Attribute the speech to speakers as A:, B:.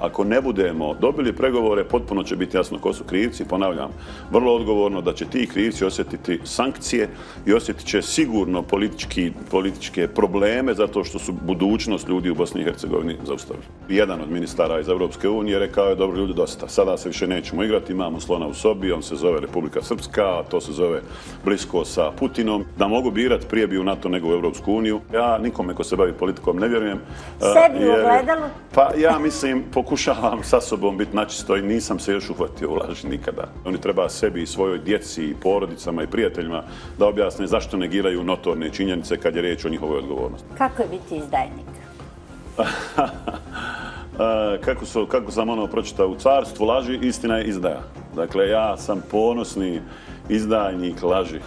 A: ako ne budemo dobili pregovore, potpuno će biti jasno ko su krivci. Ponavljam, vrlo odgovorno da će ti krivci osjetiti sankcije i osjetit će sigurno politički, političke probleme zato što su budućnost ljudi u Bosni i Hercegovini zaustavili. Jedan od ministara iz Evropske unije rekao je dobro ljudi dosta, sada se više nećemo igrati, imamo slona u sobi, on se zove Republika Srpska, to se zove blisko sa Putinom. Da mogu birati prije bi u NATO nego u Evropsku uniju. Ja nikome ko se bavi politikom ne vjerujem.
B: Sebi jer, ugledalo?
A: Pa ja mislim, pokušavam sa sobom biti načisto i nisam se još uhvatio u laži nikada. Oni treba sebi i svojoj djeci i porodicama i prijateljima da objasne zašto negiraju notorne činjenice kad je riječ o njihovoj odgovornosti.
B: Kako je biti izdajnik?
A: kako, su, kako sam ono pročitao u carstvu laži, istina je izdaja. Dakle, ja sam ponosni izdajnik laži.